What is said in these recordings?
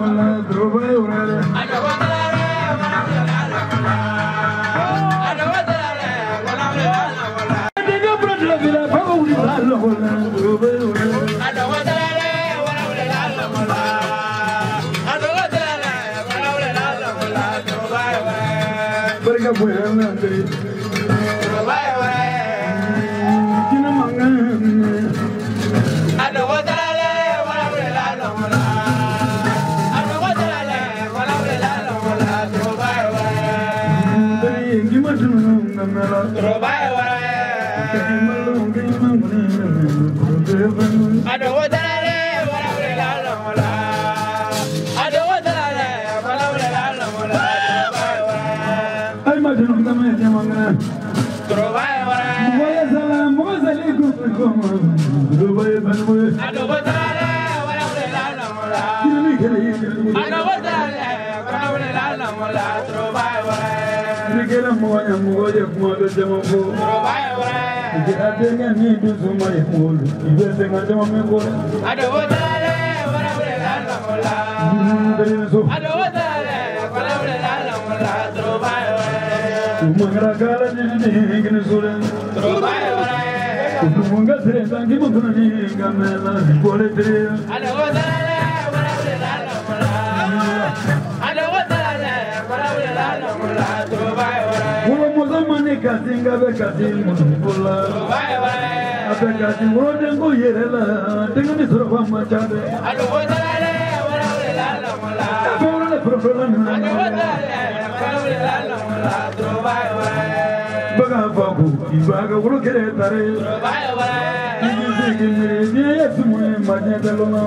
Dinamule tada Nikela mugoya mugoya kuma do jamambo. Atenga ni dusu mai mulu. Ibese ngajama mengora. Dari so. Umangara kala ni ni kini sura. Umunga sere tangi mukuna ni ngamela ni pole tere. Uwo muzamani katinga be katinga mula. Abe katinga ulo dengo yerela dengo ni sura kwa machabe. Alu wala le wala le la la mula. Abe wala le pro la mula. Alu wala le wala le la la mula. Drobai wala. Baga bagu ibaga ulo kere tare. Drobai wala. Ibi ziki mire niye yesu mwe manye dalona.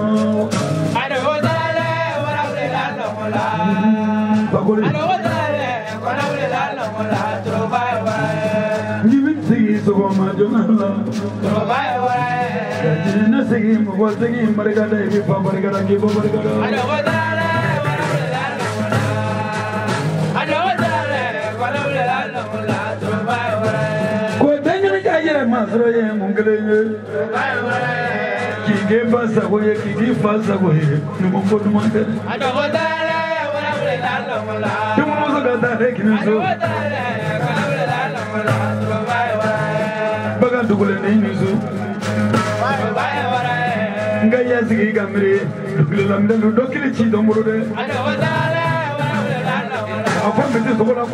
Alu wala le wala le la la mula. Bagole. Alu wala Nasegim, wasegim, barigada, ibipa, barigada, kibo, barigada. Ano ko dala, wala wala na wala. Ano ko dala, wala wala na wala. Trubay wala. Kung tayo na kaya masro yung mungkaling. Trubay wala. Kige pasa ko yung kige pasa ko yung mungkol mungkol. Ano ko dala, wala wala na wala. Be ke mun be kala bo. Santa fale be ni ma fale gamme. Ji ji ji langi ga sara sara jamando. Obi bla sara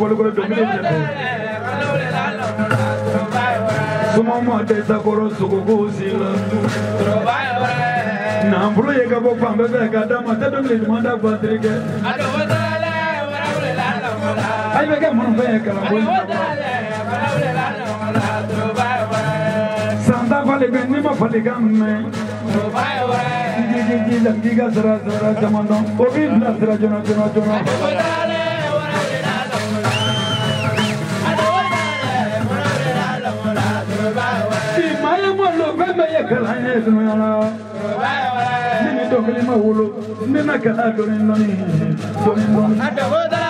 jona jona jona. Ti maya mo lo be me ni no. Ko no na la. Dokili zakra ba ni zakra ba te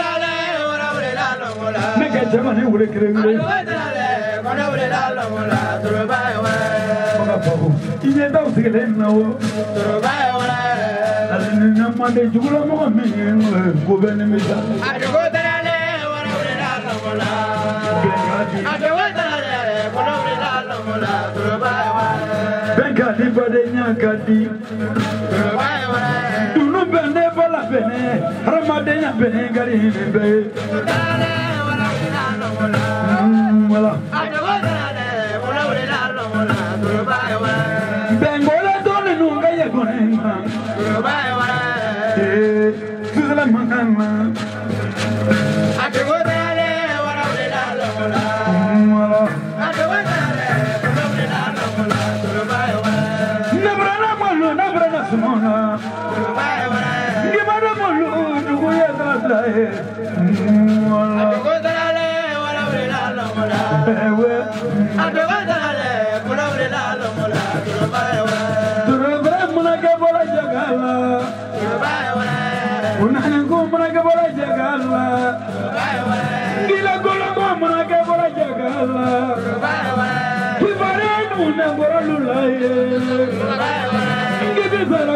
me. Ni na ko mo. Ne ka jama ni wure kirengire. Ko ga po. Iye da usigele na wo. Alini na mande jugula mo mi ni go be ni di bade nyaka di. Dunu bene bala bene. Ramade nya bene gari ni be. Manganga. Mm, Wala. Nebra ewe durabra munake bola jagala unani ko munake bola jagala ngila golo Hey. Bola jagala kibare nuna bora lulaye ngibi bala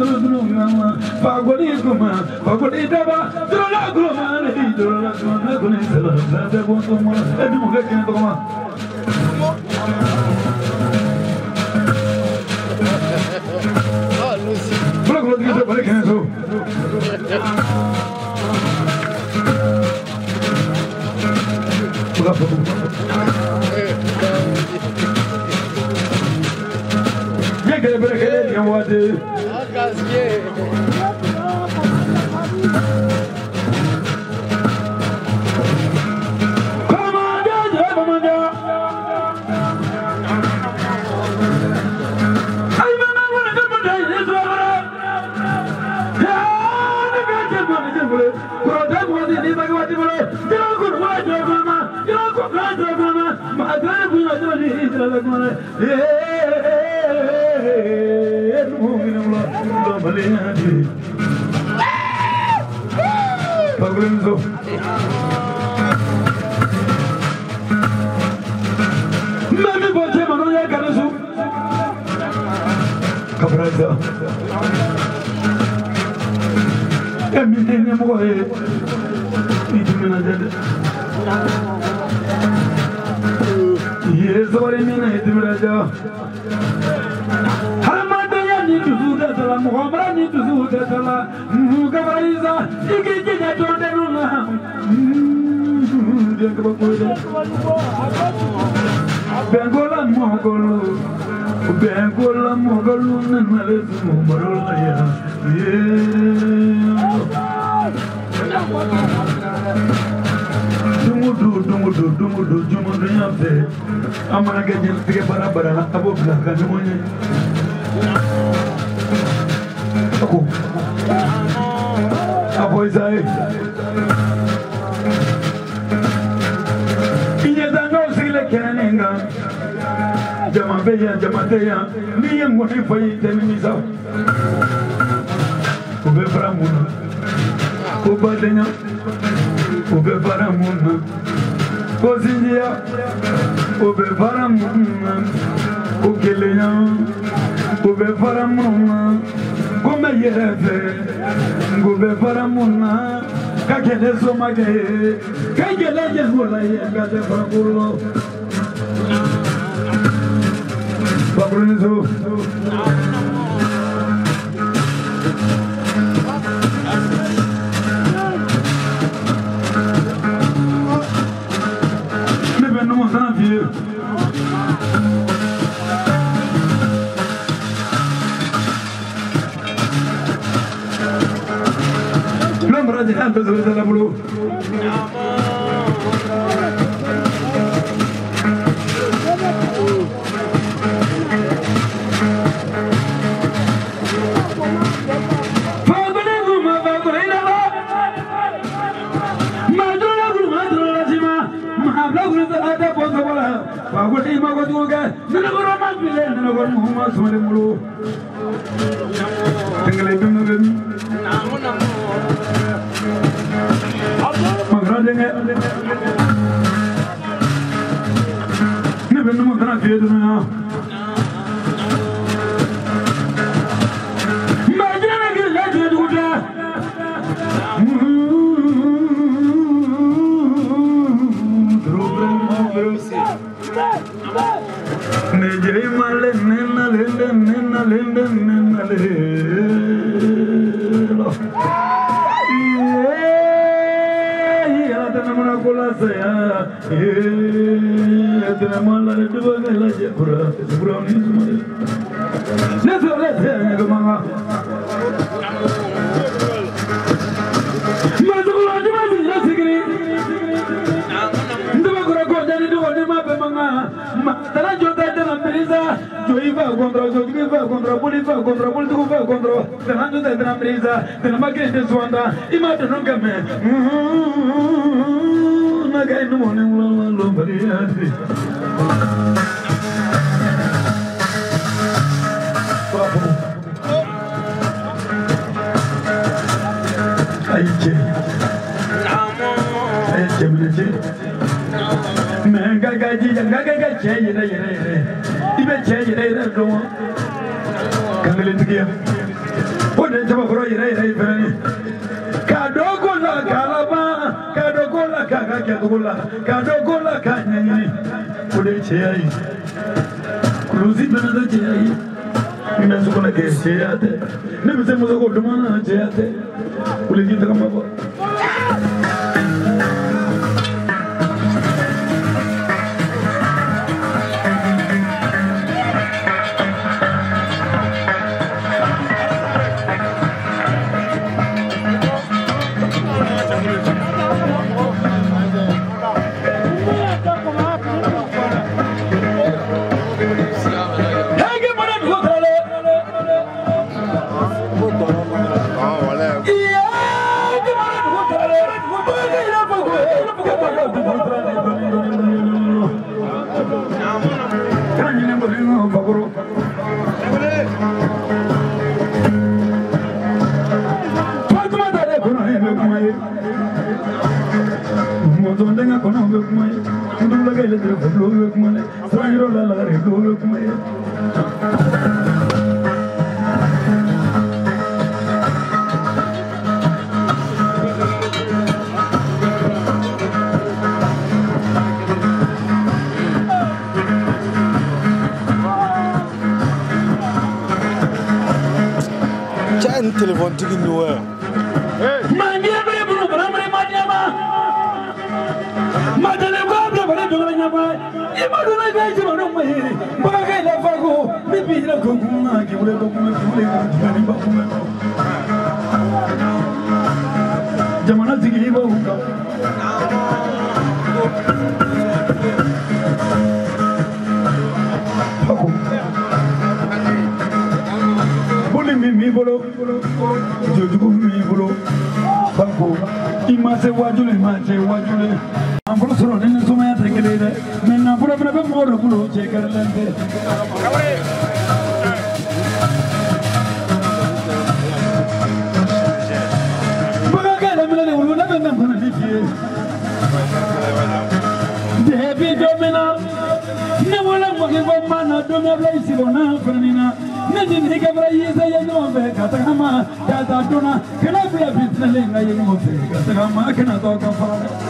duro duro ma ma fagoli kuma fagoli daba duro la duro ma ne bi duro la duro la gole sala la de bon to ma e du ga kin to ma Bırak ulan gidiyor bana kendine soğuk. Bırak ulan. Ne kadar bırak hele diyen vardı. Ko wa jo Molina. Paglinzo. Mami Bote Manoya Garazu. Capraza. Eminene Moe. Idimina Dede. Yes, what I mean, Idimina Dede. Haram ni tuzu de sala mɔgɔ mara ni tuzu de sala kabali sa i k'i jija to denu na den kaba ko dɛ bɛnko la mɔgɔlu bɛnko la mɔgɔlu nana bɛ sumu baro la yan yeah. dungudu dungudu dungudu jumudu yan fɛ an mana kɛ jɛnɛtigɛ baara baara la a b'o bila ka ɲɔgɔn ye Ah, A voz aí. É. Minha da nossa ilha que é ninga. já beia, jama teia. Minha mulher foi indemnizada. O bebê o mundo. O bebê para mundo. Cozinha. O bebê para mundo. O que ele gube fara minnu na ko n bɛ yɛlɛ fɛ gube fara minnu na ka kɛlɛ somakɛ ye ka kɛlɛ jɛngo Magra denge. Ne ben numu kana jo iba kontra buli iba kontra buli tu iba kontra. Tena jota tena mbriza. Tena magre de swanda. Ima to nunga me. Na gai no mone lo lo bari ati. Aiche. gargajiya ga ga ga ce yi ne yi ne yi ne ibe ce yi ne yi ne don kangalin tigiya wannan jama furo yi ne yi ne yi fere ne ka dogo la kalaba ka dogo la ka ka ke dogo la ka dogo la ka nyanyi kudai ce yayi kuluzi bana da ce yayi ina su kuna ke ce yate ne bi sai mu nafolo fana bɛ mɔgɔ dɔ bolo cɛ kɛrɛlen tɛ. Bagankɛ yɛrɛ minɛ de wolo ne bɛ na fana ni fie. Depi don min na ne wolo mɔkɛ ko ma na don dɔ bila i sigi o n'a ni na ne ni nin kɛ fana yi se ye ɲɔgɔn fɛ ka tagama ka taa donna kana bila bi tilalen ka ye ɲɔgɔn fɛ ka tagama kana tɔ ka fara dɛ.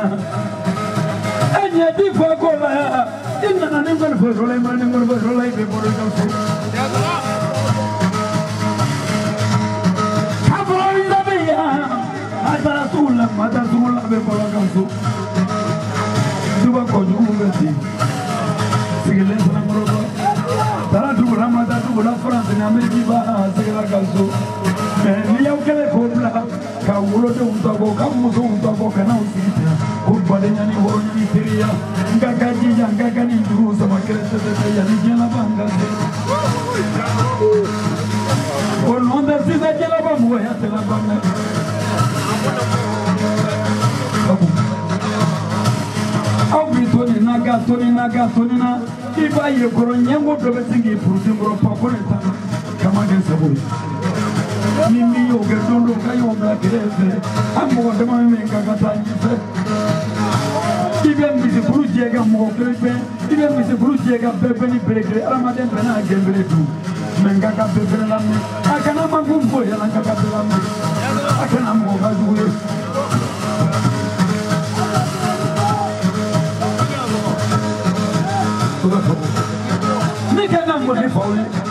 ya di fa ko la ya din na ni ngol fo rolay ma ya ata rasul la ma ta rasul la be bor ngol fo duba ko ju ngol ti sigile na ngol fo tara du ra ma ta du ra france ni ameriki ba sigila ngol fo me ni yaw kele ko bla ka wolo de un to ko ka muso un to kwalenyani wonyumitiria ngagajiya ngagani nduruza makereteteteyanijalabangase olonda sizajalabamuweyatelabanga awbitoni naga toni naga tonina i b'a ye kɔrɔ ɲɛngo dɔ bɛ sin k'i purusi kɔrɔ pakɔrɔ ta kama kɛ sago ye ni min y'o kɛ don dɔ ka y'o bila kɛrɛfɛ an mɔgɔ dama min ka ka taa ɲɛfɛ bɛ bɛn i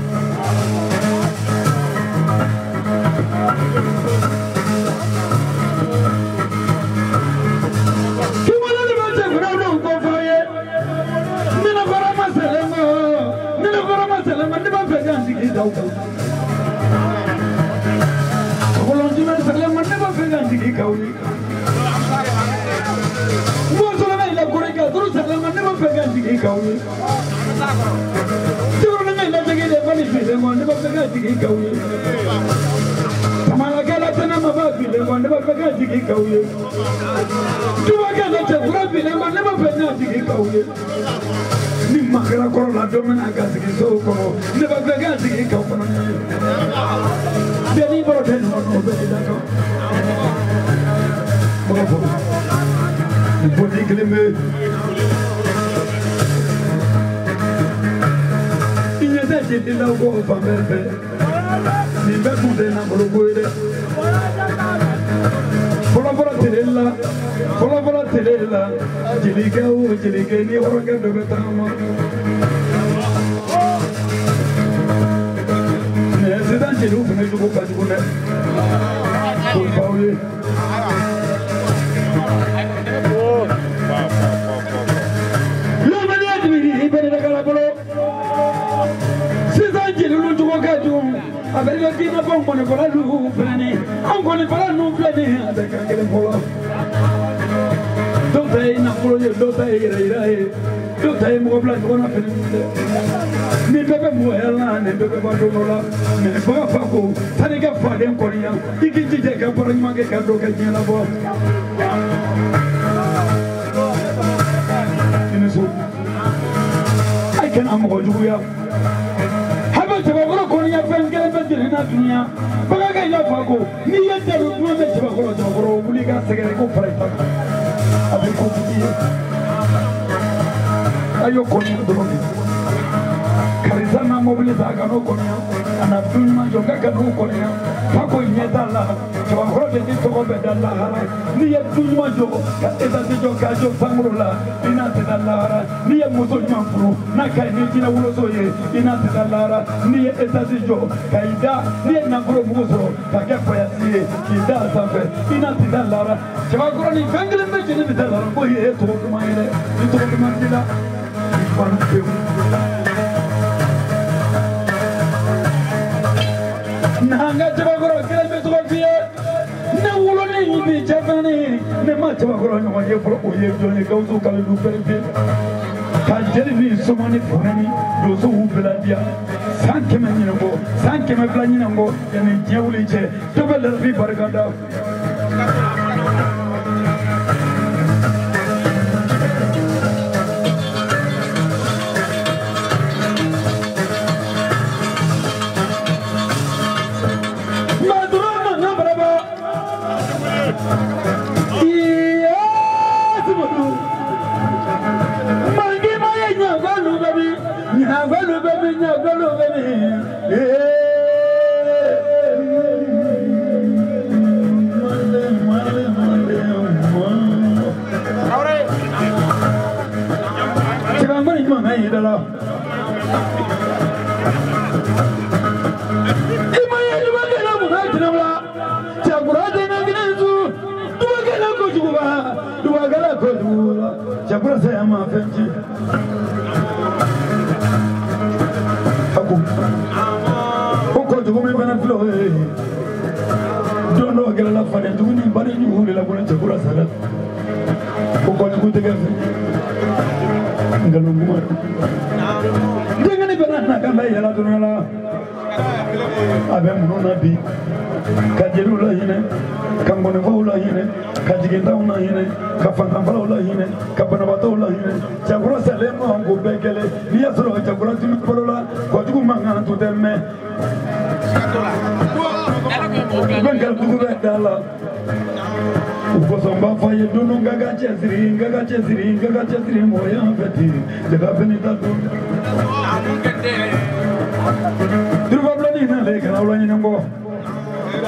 dawda kolonji men sagle man ne ba fe ga ndigi kawni mo so na ila kore ga duru sagle man ne ba fe ga ndigi kawni duru na ila tege de bani fe de mo ne ba fe ga ndigi kawni tamala gala tana ma ba fe de mo ne ba fe ga ndigi kawni tuwa gala te kura fe de mo ne ba fe ga ndigi kawni makara kɔrɔ la don min na ka sigi ne b'a fɛ k'a sigi k'aw kɔnɔ bɛɛ n'i bɔra bɛɛ o bɛɛ da kan mɔgɔ fɔ nin bɔti kelen bɛ i ɲɛ tɛ jelilaw kɔ fan bɛɛ fɛ nin bɛɛ tun tɛ nafolo ko ye fɔlɔfɔlɔ tele la fɔlɔfɔlɔ tele la jelikɛ o jelikɛ ni hɔrɔnkɛ dɔ bɛ a bɛ kɛ diinɛbɔ mɔnikɔla ninnu filɛ nin ye an kɔnikɔla ninnu filɛ nin ye a bɛ kan kelen fɔlɔ dɔw ta ye nafolo ye dɔw ta ye yɛrɛ yira ye dɔw ta ye mɔgɔ bila ɲɔgɔn na fɛnɛ dɛ nin bɛɛ bɛ mɔgɔya la nin bɛɛ bɛ ba don dɔ la mɛ baga fa ko sanni ka faden kɔniya i k'i jija ka baara ɲuman kɛ ka dɔ kɛ diɲɛ labɔ i ni so a ye kana mɔgɔ juguya kelen bɛ jeli na duniya baga ka y'a fa ko n'i ye jalo kuma bɛ cɛbakɔrɔ cɛbakɔrɔ wuli ka sɛgɛrɛ ko fara i ta kan a bɛ ko a y'o kɔniya dɔrɔn de karisa na mobili ta ka n'o kɔniya a na du ɲuman jɔ ka ka n'o kɔniya fa ko ɲɛ t'a la cɛbakɔrɔ de ni tɔgɔ bɛ da lahara n'i ye du ɲuman jɔ ka esase jɔ k'a jɔ sankoro la i n'a tɛ da lahara n'i ye i n'a i a sanfɛ i n'a tɛ i pewu n'an ka cɛbakɔrɔ kelen bɛ tɔgɔ f'i ye ne wololen bi cɛ fɛnɛ ne ma cɛbakɔrɔ ɲɔgɔn ye fɔlɔ o ye jɔn ye gawusu kalilu fɛrɛfɛ ka jeli ni sɔmɔ ni funɛni donso y'u bɛɛ diya san kɛmɛ ɲinɛ kɔ san kɛmɛ fila ɲinɛ kɔ yanni diɲɛ wuli cɛ dɔ bɛ lɛrɛfi barika da Jabura dura, Jabura se ama fenci. Aku, aku tu kami benar flow. Don't know kalau fana tu ni bani ni hulu la bulan Jabura salat. Aku tu kute kan. Galung kumar. Jangan ni benar nak kembali jalan dunia lah. Abang mana bi? Ka jeliw la hinɛ ka ngɔnifɔw la hinɛ ka jigintaw la hinɛ ka fantanfalaw la hinɛ ka banabaatɔw la hinɛ cɛkura salen ma ko bɛɛ kɛlɛ n'i y'a sɔrɔ cɛkura tulu balo la kɔjugu man kan to tɛ mɛn u bɛ da la o kosɔn b'a fɔ a ye don dɔ n ka ka cɛsiri n ka ka cɛsiri n ka ka cɛsiri mɔgɔ y'an fɛ ten daga fɛnɛ ta kɔ Hey,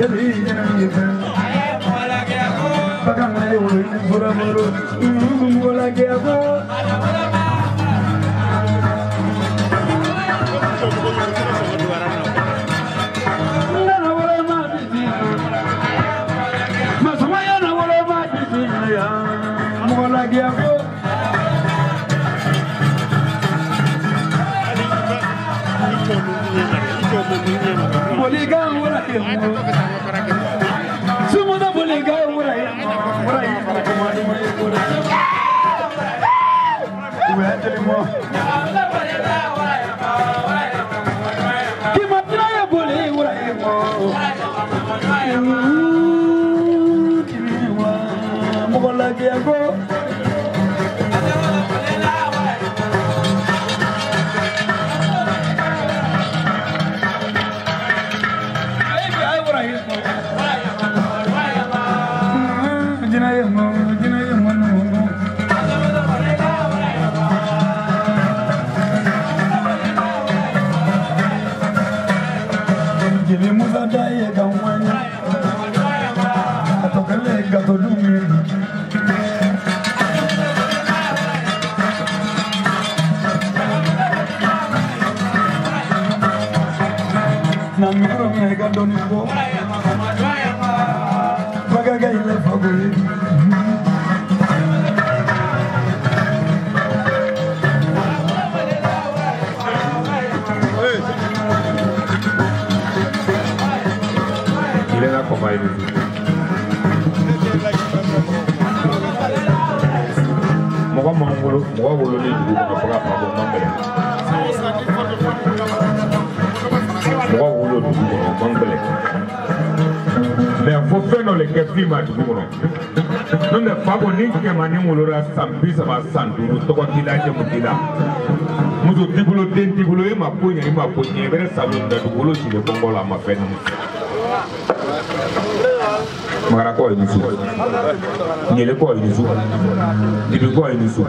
jẹbi jẹna mi fẹ. bagan ma ye wolo ni fura moro nugu mbola gẹ ko. Poligan, olha aqui. Wala mɔgɔ man wolo mɔgɔ wololen dugu kɔnɔ fo ka fa bɔ man gɛlɛn mɔgɔ wolo dugu kɔnɔ man gɛlɛn mɛ fo fɛn dɔ le kɛ fi ma dugu kɔnɔ n'o tɛ fa ko ni cɛmanin wolola san bi saba san duuru tɔgɔ t'i la jamu t'i la muso t'i bolo den t'i bolo e ma ko ɲɛ e ma ko ɲɛ i bɛ salo da dugukolo sigilen kɔngɔ la a ma fɛn ninnu magara coi ni su ngele ko ni su dibi ko ni su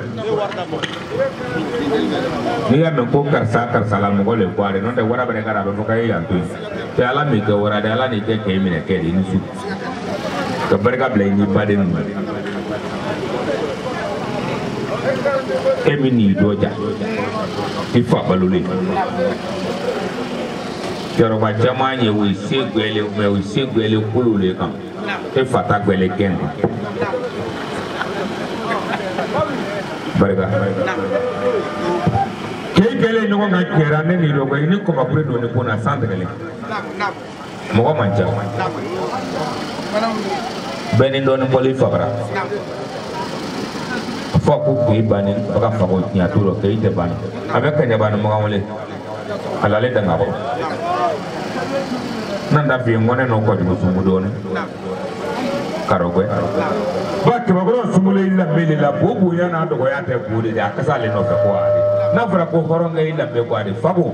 me é karsa karsa la mo le ko não no te wara bere kara do kai yan to te ala me ke wara de ala ni ke ke mi ne ke ni su to berga ble ni. Pa de ni emi ni doja ifa balule Yorùbá caman que o ye se gbɛlɛ o ye se gbɛlɛ kolo le kan. e fa ta gbɛlɛ gɛn barika. K'e kɛlen ɲɔgɔn kan kɛra ne ni lɔgɔ ye ni kɔmakure don ne ko na san tɛgɛlen mɔgɔ man ca. Bɛɛ ni dɔɔni fɔli fagara fɔ ko k'e bannen fo ka fago tiɲɛ t'o la k'e tɛ bannen. A bɛ kɛɲɛbanin mɔgɔ wele. A lalen danga kɔrɔ nan da bi ngone no ko dugu sungu doni karogwe. Bake bagorosumula ilambe la obuya nandogoya ndo bulile akasale nofe ya kasale no fe kwari. Na labɛn ko horonga de be kwari fabu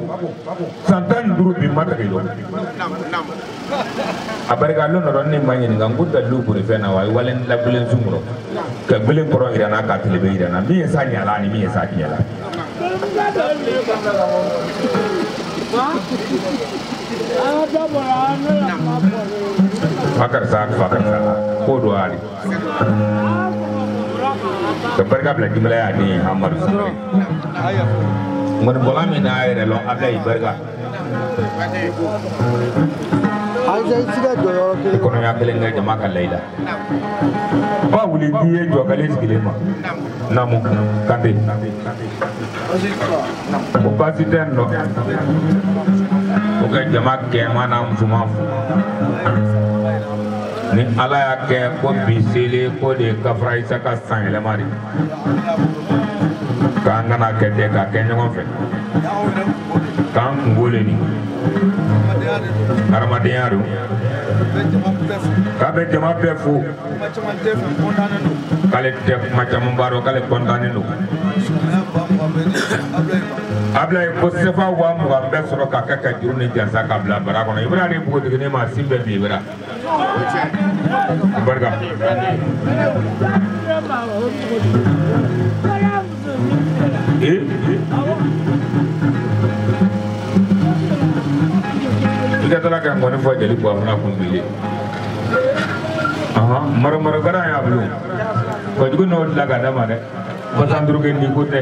santan duru bi mata ke do a barika lon dɔ ron ni ɲininka nga ko dalilu bori na wai walen la bulen sumuro kɔrɔ ka gbelen kɔrɔ yira na ka tile bɛ na mi sa ɲɛ la ni mi sa tiɲɛ la. Ah, Bakar saat, Bakar saat. Oh, Kodo Ali. Gambar ka bila jumlah ya ni Amar Samari. Mun bola mi na ayre lo abla ibarga. Aja isiga joyo kele. Kono ya kele ngai jama kan Laila. Ba wuli diye jo kale sikile ma. Namu kate. Ko pasi ten lo. Ko jama kema na musuma. ni ala y'a kɛ ko bi selen ko de ye kafara isa ka san yɛlɛma de k'an kana kɛ dɛ k'a kɛ ɲɔgɔn fɛ k'an kungo le ni hadamadenya don k'a bɛ jama bɛɛ fo k'ale tɛ kuma caman b'a dɔn k'ale kɔntannen don kabila ye ko sefa wa mugan bɛɛ sɔrɔ k'a kɛ ka juru ni jansa ka bila bara kɔnɔ i bɛna ni npogotigi ne ma sin bɛɛ bin i bɛra barika i ka taala ka nkɔni fɔ jeli bɔ fana kun bile maramaragara y'a bolo kojugu n'o dilan ka d'a ma dɛ basan duuru kɛ n'i ko tɛ